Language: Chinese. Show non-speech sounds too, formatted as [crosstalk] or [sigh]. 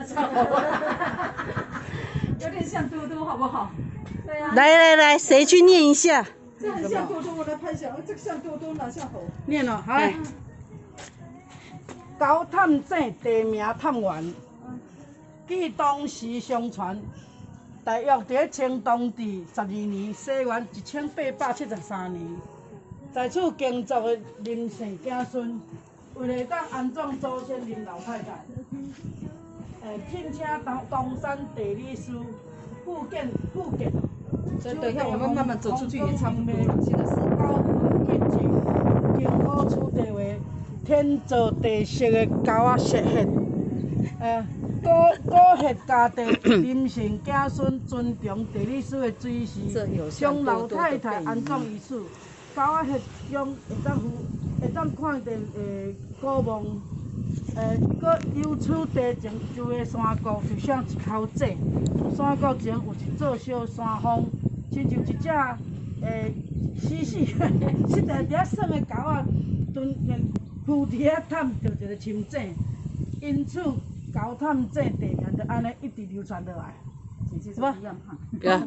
[laughs] 有点像嘟嘟，好不好？对呀、来来来，谁去念一下？这很像嘟嘟，我来拍一下，这个像嘟嘟，哪像猴？念了，好来。高探井地名探源，据当时相传，大约在清东治十二年，西元一千八百七十三年，在此耕作的林姓子孙，为了当安葬祖先林老太太，诶，聘请东东山地理师复建复建。所以等一下我们慢慢走出去也差不多了，现在是。高建筑经好处地为天造地设的高仔石穴，诶，古古穴家地林姓子孙尊重地理师的指示，像将老太太安葬于此。高仔穴中会当会当看到诶古墓，诶，搁由此地前周的山谷就像一口井，山谷前有一座小山峰，亲像一只诶死死死在伫遐耍的狗仔，蹲附伫遐探着一个深井，因此高探井地名就安尼一直流传落来。是是是一样哈。对啊。